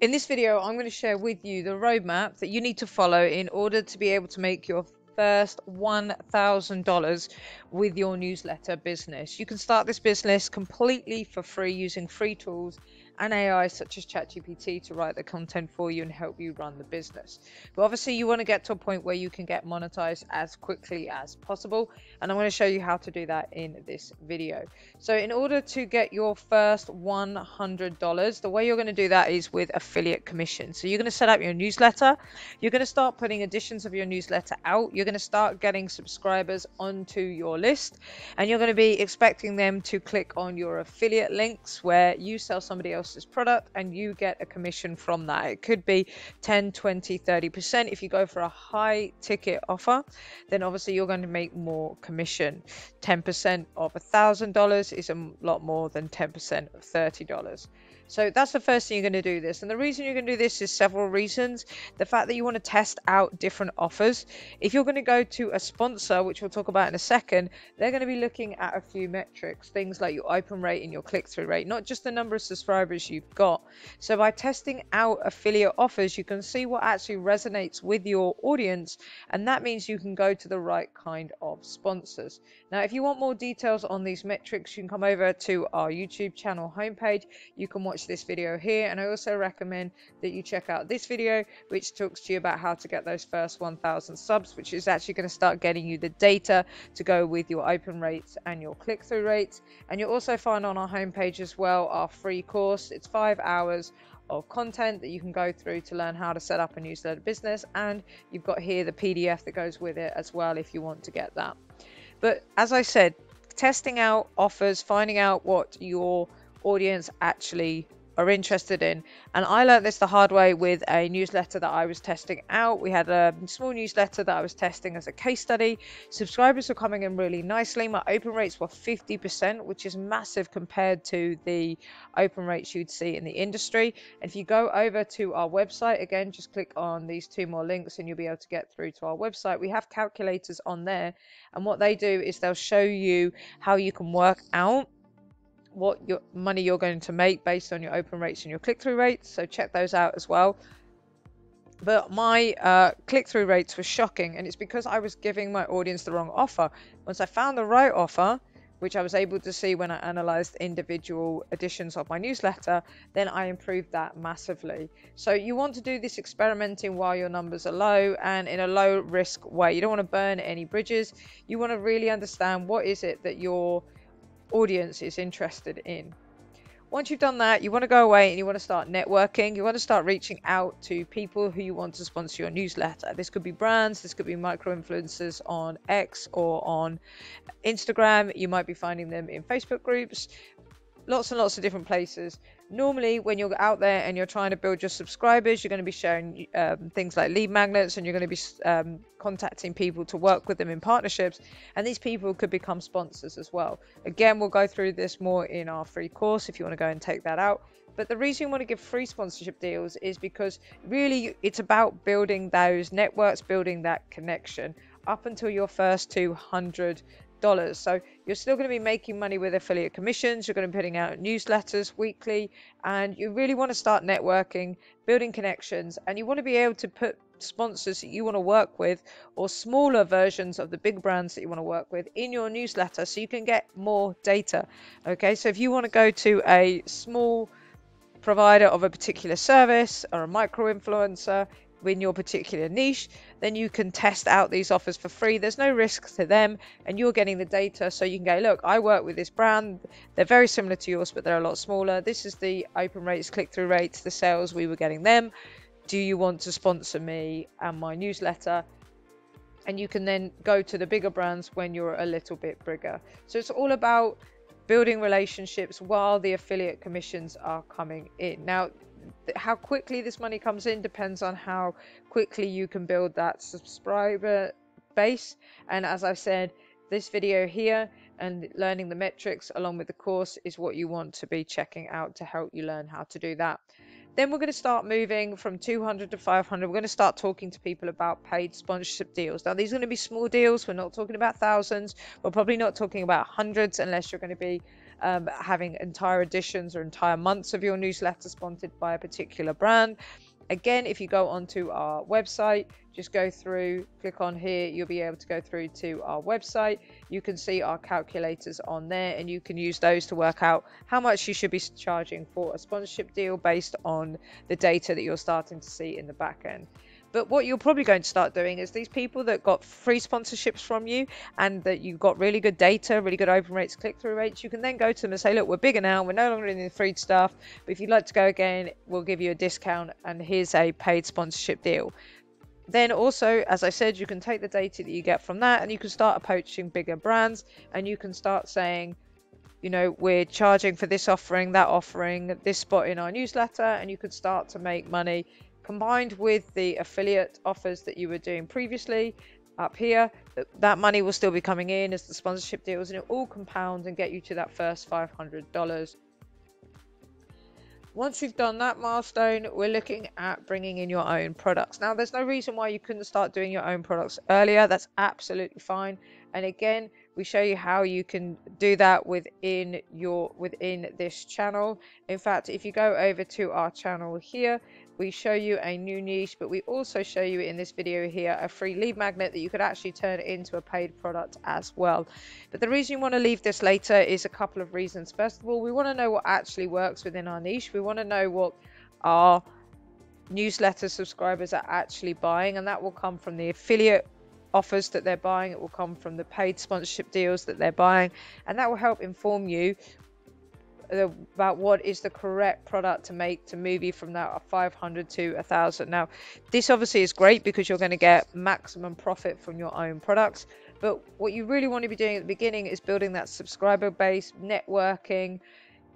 In this video, I'm going to share with you the roadmap that you need to follow in order to be able to make your first $1,000 with your newsletter business. You can start this business completely for free using free tools and AI such as ChatGPT to write the content for you and help you run the business. But obviously, you want to get to a point where you can get monetized as quickly as possible. And I'm going to show you how to do that in this video. So, in order to get your first $100, the way you're going to do that is with affiliate commission. So, you're going to set up your newsletter. You're going to start putting editions of your newsletter out. You're going to start getting subscribers onto your list. And you're going to be expecting them to click on your affiliate links where you sell somebody else else's product and you get a commission from that. It could be 10, 20, 30%. If you go for a high ticket offer, then obviously you're going to make more commission. 10% of $1,000 is a lot more than 10% of $30. So that's the first thing you're going to do this. And the reason you're going to do this is several reasons. The fact that you want to test out different offers. If you're going to go to a sponsor, which we'll talk about in a second, they're going to be looking at a few metrics, things like your open rate and your click-through rate, not just the number of subscribers you've got. So by testing out affiliate offers, you can see what actually resonates with your audience. And that means you can go to the right kind of sponsors. Now, if you want more details on these metrics, you can come over to our YouTube channel homepage. You can watch this video here and I also recommend that you check out this video which talks to you about how to get those first 1000 subs which is actually going to start getting you the data to go with your open rates and your click-through rates. And you'll also find on our homepage as well our free course. It's five hours of content that you can go through to learn how to set up a newsletter business and you've got here the PDF that goes with it as well if you want to get that. But as I said testing out offers finding out what your audience actually are interested in. And I learned this the hard way with a newsletter that I was testing out. We had a small newsletter that I was testing as a case study. Subscribers were coming in really nicely. My open rates were 50%, which is massive compared to the open rates you'd see in the industry. And if you go over to our website, again, just click on these two more links and you'll be able to get through to our website. We have calculators on there. And what they do is they'll show you how you can work out what your money you're going to make based on your open rates and your click-through rates. So check those out as well. But my uh, click-through rates were shocking, and it's because I was giving my audience the wrong offer. Once I found the right offer, which I was able to see when I analyzed individual editions of my newsletter, then I improved that massively. So you want to do this experimenting while your numbers are low and in a low risk way. You don't want to burn any bridges. You want to really understand what is it that you're audience is interested in. Once you've done that, you want to go away and you want to start networking. You want to start reaching out to people who you want to sponsor your newsletter. This could be brands, this could be micro influencers on X or on Instagram. You might be finding them in Facebook groups, lots and lots of different places normally when you're out there and you're trying to build your subscribers you're going to be sharing um, things like lead magnets and you're going to be um, contacting people to work with them in partnerships. And these people could become sponsors as well. Again we'll go through this more in our free course if you want to go and take that out. But the reason you want to give free sponsorship deals is because really it's about building those networks building that connection. Up until your first 200 dollars. So you're still going to be making money with affiliate commissions. You're going to be putting out newsletters weekly, and you really want to start networking, building connections, and you want to be able to put sponsors that you want to work with or smaller versions of the big brands that you want to work with in your newsletter so you can get more data. Okay, so if you want to go to a small provider of a particular service or a micro influencer in your particular niche, then you can test out these offers for free. There's no risk to them, and you're getting the data. So you can go, look, I work with this brand. They're very similar to yours, but they're a lot smaller. This is the open rates, click through rates, the sales we were getting them. Do you want to sponsor me and my newsletter? And you can then go to the bigger brands when you're a little bit bigger. So it's all about building relationships while the affiliate commissions are coming in. Now, how quickly this money comes in depends on how quickly you can build that subscriber base. And as I've said, this video here and learning the metrics along with the course is what you want to be checking out to help you learn how to do that. Then we're going to start moving from 200 to 500. We're going to start talking to people about paid sponsorship deals. Now, these are going to be small deals. We're not talking about thousands. We're probably not talking about hundreds unless you're going to be um, having entire editions or entire months of your newsletter sponsored by a particular brand. Again, if you go onto our website, just go through, click on here, you'll be able to go through to our website. You can see our calculators on there and you can use those to work out how much you should be charging for a sponsorship deal based on the data that you're starting to see in the back end. But what you're probably going to start doing is these people that got free sponsorships from you and that you've got really good data, really good open rates, click through rates, you can then go to them and say, look, we're bigger now, we're no longer in the free stuff, but if you'd like to go again, we'll give you a discount and here's a paid sponsorship deal. Then also, as I said, you can take the data that you get from that and you can start approaching bigger brands and you can start saying, you know, we're charging for this offering, that offering, this spot in our newsletter, and you could start to make money combined with the affiliate offers that you were doing previously up here that money will still be coming in as the sponsorship deals and it all compounds and get you to that first $500 once you've done that milestone we're looking at bringing in your own products. Now there's no reason why you couldn't start doing your own products earlier. That's absolutely fine and again we show you how you can do that within your within this channel. In fact if you go over to our channel here we show you a new niche but we also show you in this video here a free lead magnet that you could actually turn into a paid product as well. But the reason you want to leave this later is a couple of reasons. First of all we want to know what actually works within our niche. We want to know what our newsletter subscribers are actually buying and that will come from the affiliate offers that they're buying. It will come from the paid sponsorship deals that they're buying and that will help inform you about what is the correct product to make to move you from that 500 to a 1000 now this obviously is great because you're going to get maximum profit from your own products but what you really want to be doing at the beginning is building that subscriber base networking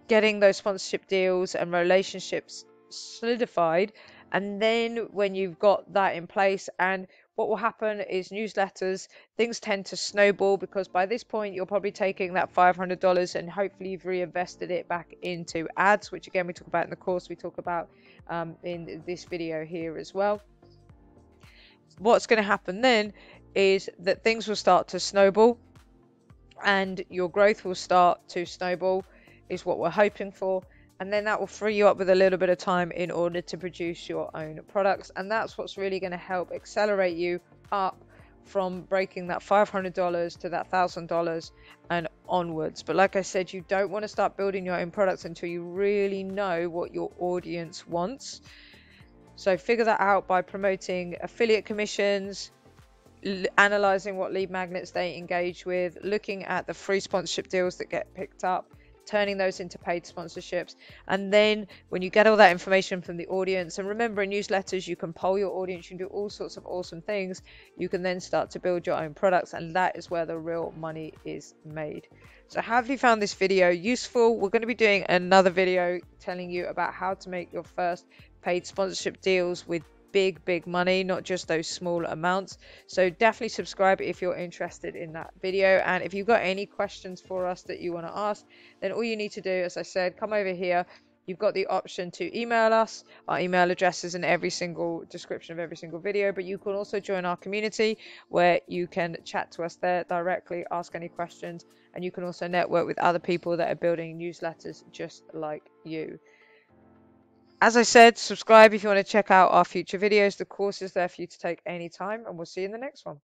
getting those sponsorship deals and relationships solidified and then when you've got that in place and what will happen is newsletters, things tend to snowball because by this point you're probably taking that $500 and hopefully you've reinvested it back into ads, which again we talk about in the course, we talk about um, in this video here as well. What's going to happen then is that things will start to snowball and your growth will start to snowball is what we're hoping for and then that will free you up with a little bit of time in order to produce your own products. And that's what's really going to help accelerate you up from breaking that $500 to that $1000 and onwards. But like I said you don't want to start building your own products until you really know what your audience wants. So figure that out by promoting affiliate commissions analyzing what lead magnets they engage with looking at the free sponsorship deals that get picked up turning those into paid sponsorships. And then when you get all that information from the audience, and remember in newsletters, you can poll your audience, you can do all sorts of awesome things. You can then start to build your own products, and that is where the real money is made. So have you found this video useful? We're going to be doing another video telling you about how to make your first paid sponsorship deals with big big money not just those small amounts. So definitely subscribe if you're interested in that video. And if you've got any questions for us that you want to ask then all you need to do as i said come over here. You've got the option to email us. Our email address is in every single description of every single video but you can also join our community where you can chat to us there directly ask any questions and you can also network with other people that are building newsletters just like you as I said, subscribe if you want to check out our future videos. The course is there for you to take anytime, and we'll see you in the next one.